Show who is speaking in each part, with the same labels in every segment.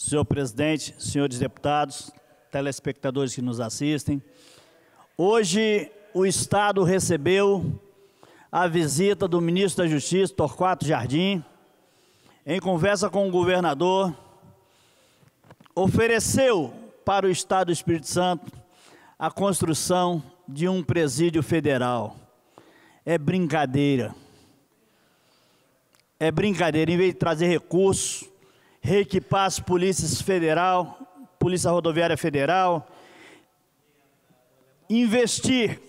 Speaker 1: senhor presidente, senhores deputados, telespectadores que nos assistem. Hoje o Estado recebeu a visita do ministro da Justiça, Torquato Jardim, em conversa com o governador, ofereceu para o Estado do Espírito Santo a construção de um presídio federal. É brincadeira. É brincadeira. Em vez de trazer recursos, reequipar as polícias federal, Polícia Rodoviária Federal, investir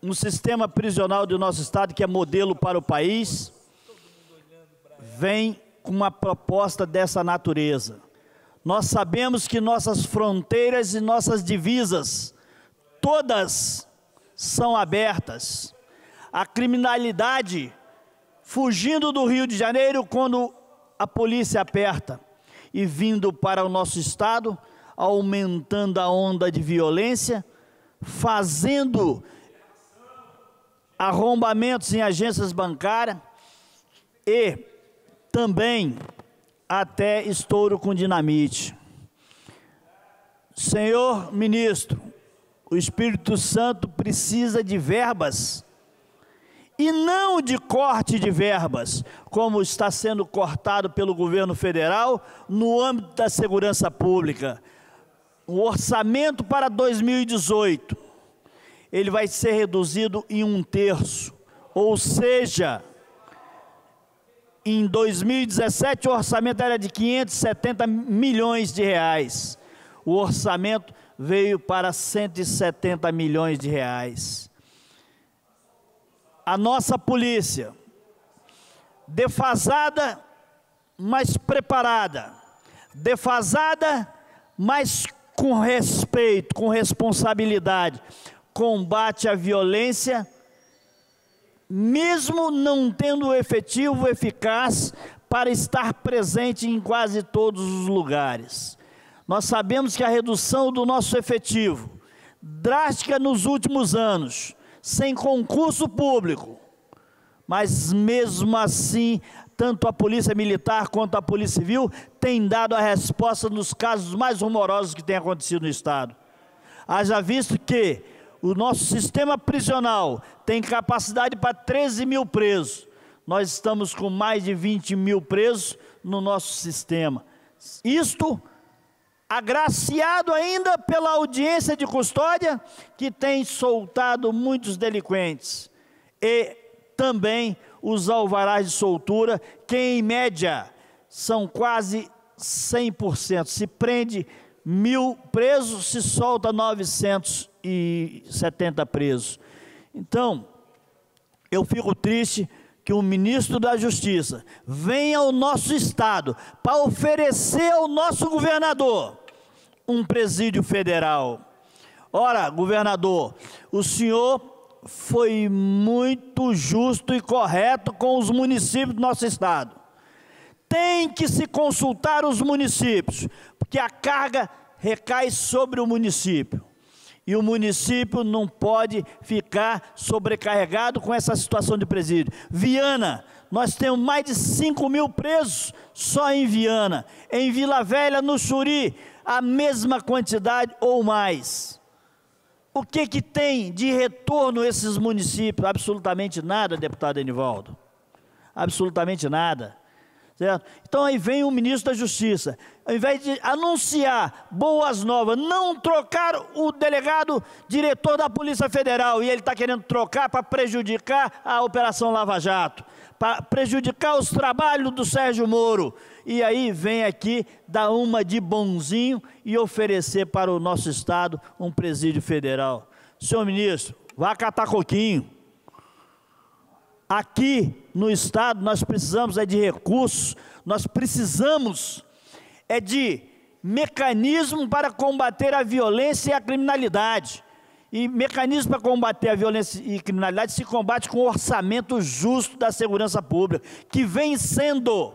Speaker 1: no sistema prisional do nosso estado, que é modelo para o país, vem com uma proposta dessa natureza. Nós sabemos que nossas fronteiras e nossas divisas, todas são abertas. A criminalidade fugindo do Rio de Janeiro quando a polícia aperta e vindo para o nosso estado, aumentando a onda de violência, fazendo arrombamentos em agências bancárias e também até estouro com dinamite. Senhor ministro, o Espírito Santo precisa de verbas e não de corte de verbas, como está sendo cortado pelo governo federal no âmbito da segurança pública. O orçamento para 2018, ele vai ser reduzido em um terço, ou seja, em 2017 o orçamento era de 570 milhões de reais. O orçamento veio para 170 milhões de reais a nossa polícia, defasada, mas preparada, defasada, mas com respeito, com responsabilidade, combate à violência, mesmo não tendo efetivo eficaz para estar presente em quase todos os lugares. Nós sabemos que a redução do nosso efetivo, drástica nos últimos anos, sem concurso público. Mas mesmo assim, tanto a Polícia Militar quanto a Polícia Civil têm dado a resposta nos casos mais rumorosos que têm acontecido no Estado. Haja visto que o nosso sistema prisional tem capacidade para 13 mil presos. Nós estamos com mais de 20 mil presos no nosso sistema. Isto agraciado ainda pela audiência de custódia, que tem soltado muitos delinquentes, e também os alvarás de soltura, que em média são quase 100%. Se prende mil presos, se solta 970 presos. Então, eu fico triste que o ministro da Justiça venha ao nosso estado para oferecer ao nosso governador um presídio federal. Ora, governador, o senhor foi muito justo e correto com os municípios do nosso estado. Tem que se consultar os municípios, porque a carga recai sobre o município. E o município não pode ficar sobrecarregado com essa situação de presídio. Viana, nós temos mais de 5 mil presos só em Viana. Em Vila Velha, no Churi, a mesma quantidade ou mais. O que, que tem de retorno esses municípios? Absolutamente nada, deputado Enivaldo. Absolutamente nada. Certo? Então aí vem o ministro da Justiça, ao invés de anunciar boas novas, não trocar o delegado diretor da Polícia Federal, e ele está querendo trocar para prejudicar a Operação Lava Jato, para prejudicar os trabalhos do Sérgio Moro, e aí vem aqui dar uma de bonzinho e oferecer para o nosso Estado um presídio federal. Senhor ministro, vá catar coquinho. Aqui no Estado nós precisamos é de recursos, nós precisamos é de mecanismo para combater a violência e a criminalidade. E mecanismo para combater a violência e criminalidade se combate com o orçamento justo da segurança pública, que vem sendo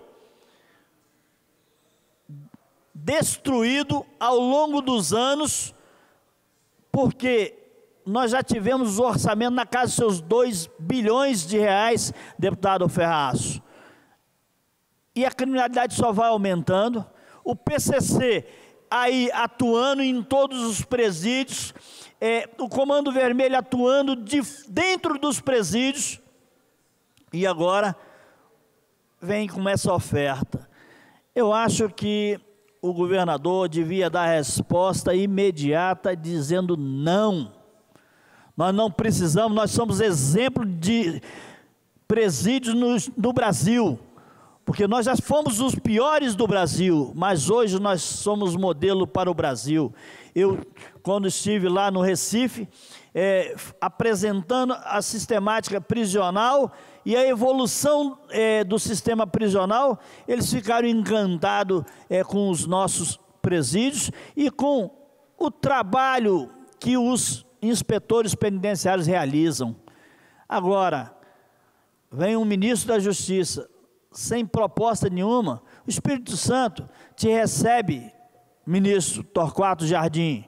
Speaker 1: destruído ao longo dos anos, porque nós já tivemos o orçamento na casa dos seus 2 bilhões de reais, deputado Ferraço. E a criminalidade só vai aumentando, o PCC aí atuando em todos os presídios, é, o Comando Vermelho atuando de, dentro dos presídios, e agora vem com essa oferta. Eu acho que o governador devia dar resposta imediata dizendo não. Nós não precisamos, nós somos exemplo de presídios no, no Brasil, porque nós já fomos os piores do Brasil, mas hoje nós somos modelo para o Brasil. Eu, quando estive lá no Recife, é, apresentando a sistemática prisional e a evolução é, do sistema prisional, eles ficaram encantados é, com os nossos presídios e com o trabalho que os inspetores penitenciários realizam. Agora, vem um ministro da Justiça, sem proposta nenhuma, o Espírito Santo te recebe, ministro Torquato Jardim,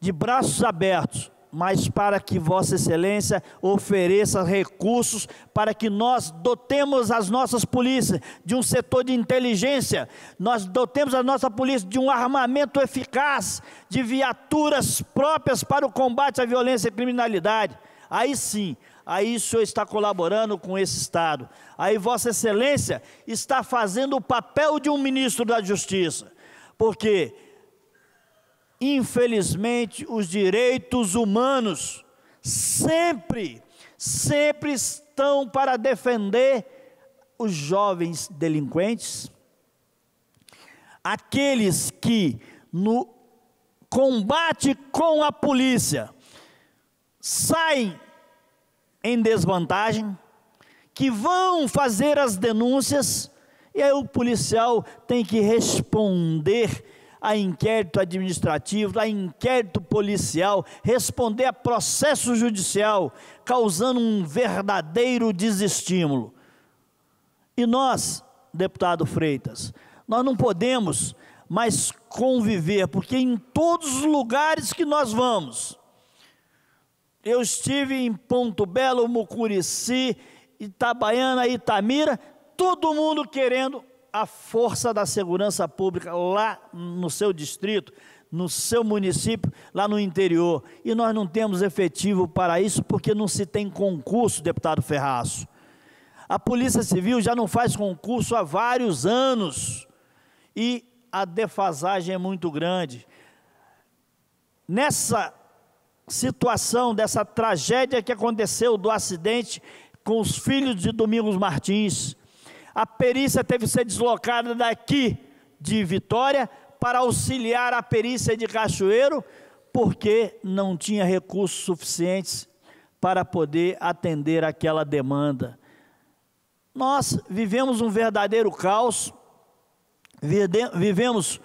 Speaker 1: de braços abertos, mas para que Vossa Excelência ofereça recursos para que nós dotemos as nossas polícias de um setor de inteligência, nós dotemos a nossa polícia de um armamento eficaz, de viaturas próprias para o combate à violência e criminalidade. Aí sim, aí o senhor está colaborando com esse Estado. Aí Vossa Excelência está fazendo o papel de um ministro da Justiça, porque Infelizmente, os direitos humanos sempre, sempre estão para defender os jovens delinquentes, aqueles que no combate com a polícia saem em desvantagem, que vão fazer as denúncias, e aí o policial tem que responder a inquérito administrativo, a inquérito policial, responder a processo judicial, causando um verdadeiro desestímulo. E nós, deputado Freitas, nós não podemos mais conviver, porque em todos os lugares que nós vamos, eu estive em Ponto Belo, Mucurici, Itabaiana, Itamira, todo mundo querendo a força da segurança pública lá no seu distrito, no seu município, lá no interior. E nós não temos efetivo para isso porque não se tem concurso, deputado Ferraço. A Polícia Civil já não faz concurso há vários anos e a defasagem é muito grande. Nessa situação, dessa tragédia que aconteceu do acidente com os filhos de Domingos Martins, a perícia teve que ser deslocada daqui de Vitória para auxiliar a perícia de Cachoeiro, porque não tinha recursos suficientes para poder atender aquela demanda. Nós vivemos um verdadeiro caos, vivemos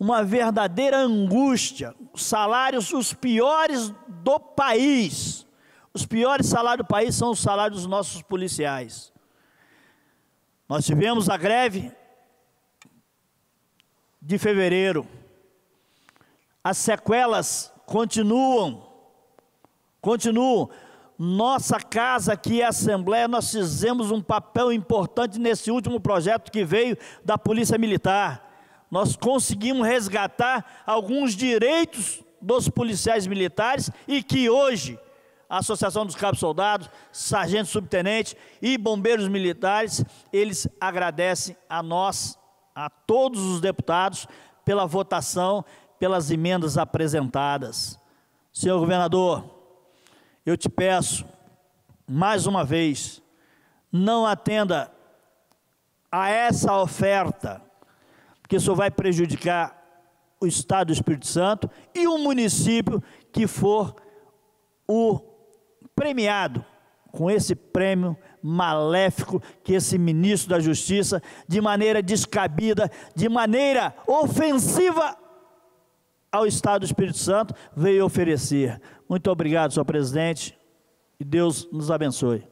Speaker 1: uma verdadeira angústia, salários os piores do país. Os piores salários do país são os salários dos nossos policiais. Nós tivemos a greve de fevereiro. As sequelas continuam. Continuam. Nossa casa aqui, a Assembleia, nós fizemos um papel importante nesse último projeto que veio da Polícia Militar. Nós conseguimos resgatar alguns direitos dos policiais militares e que hoje Associação dos Cabos Soldados, Sargentos Subtenentes e Bombeiros Militares, eles agradecem a nós, a todos os deputados, pela votação, pelas emendas apresentadas. Senhor governador, eu te peço, mais uma vez, não atenda a essa oferta, porque isso vai prejudicar o Estado do Espírito Santo e o município que for o premiado com esse prêmio maléfico que esse ministro da Justiça, de maneira descabida, de maneira ofensiva ao Estado do Espírito Santo, veio oferecer. Muito obrigado, senhor presidente, e Deus nos abençoe.